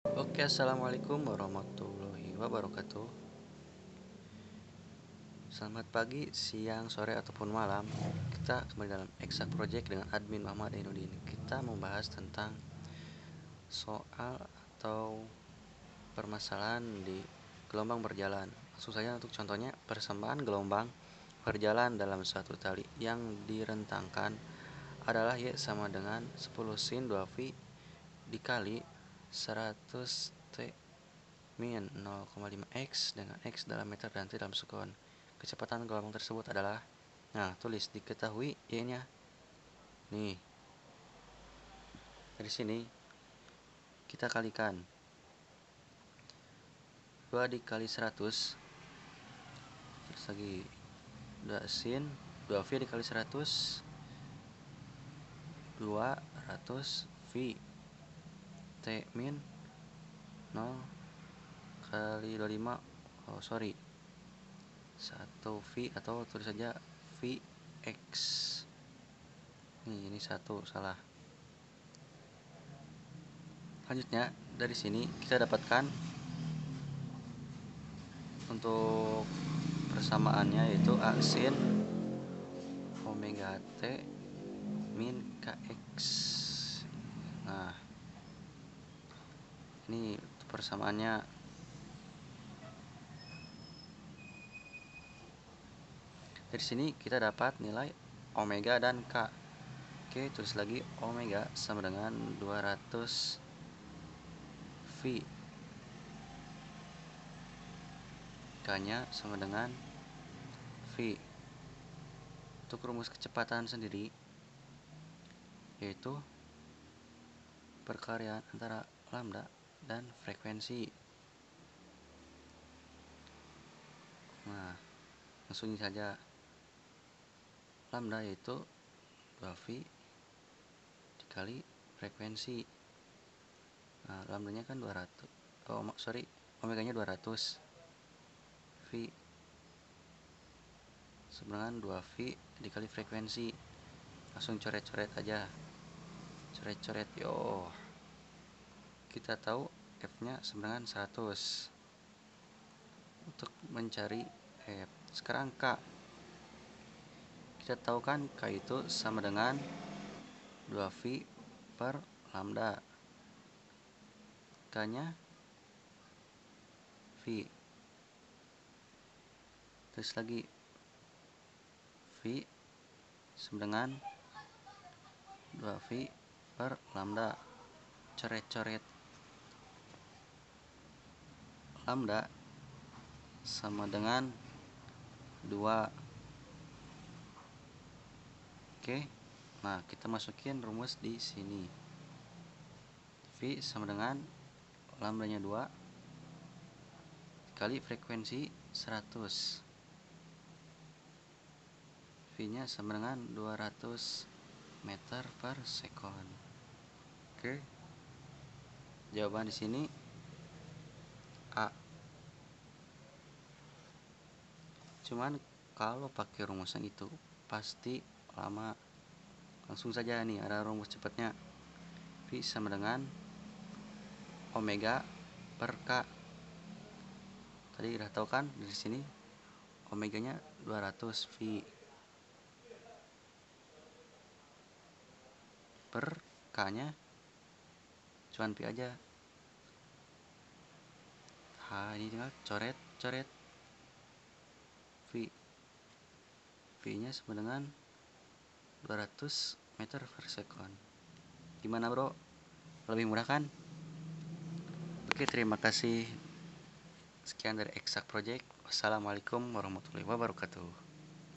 Oke, assalamualaikum warahmatullahi wabarakatuh. Selamat pagi, siang, sore, ataupun malam. Kita kembali dalam Exact Project dengan admin Muhammad Ainudin. Kita membahas tentang soal atau permasalahan di gelombang berjalan. Langsung saja untuk contohnya, persamaan gelombang berjalan dalam suatu tali yang direntangkan adalah Y sama dengan 10 sin 2V dikali 100 T min 0,5 X dengan X dalam meter dan T dalam sekon. Kecepatan gelombang tersebut adalah, nah tulis diketahui Y-nya. Nih, dari sini kita kalikan 2 dikali 100 terus lagi 2 sin 2V dikali 100 200 V T min 0 kali 25 oh sorry. 1 V atau tulis saja VX nih ini satu salah. Selanjutnya dari sini kita dapatkan untuk persamaannya yaitu A sin omega T min KX nah ini persamaannya. Dari sini kita dapat nilai omega dan K. Oke tulis lagi omega sama dengan 200 V. K nya sama dengan V. Untuk rumus kecepatan sendiri yaitu perkalian antara lambda dan frekuensi. Nah, langsung saja lambda yaitu 2V dikali frekuensi. Nah, lambdanya kan 200. Oh, sorry, omeganya 200. V sebenarnya 2V dikali frekuensi. Langsung coret-coret aja coret-coret yo kita tahu F nya sebenarnya 100 untuk mencari F. Sekarang K. Kita tahu kan K itu sama dengan 2V per lambda. K nya V. Terus lagi V sama dengan 2V per lambda. Coret-coret lambda sama dengan 2 oke nah kita masukin rumus di sini. V sama dengan lambdanya 2 kali frekuensi 100 V nya sama dengan 200 meter per second Oke. Jawaban di sini A. Cuman kalau pakai rumusan itu pasti lama. Langsung saja nih ada rumus cepatnya. V sama dengan omega per K. Tadi udah tahu kan dari sini omeganya 200 V per K nya cuman pi aja ha ini tinggal coret coret v. V nya sama dengan 200 meter per second. Gimana bro? Lebih murah kan? Oke terima kasih. Sekian dari exact project. Wassalamualaikum warahmatullahi wabarakatuh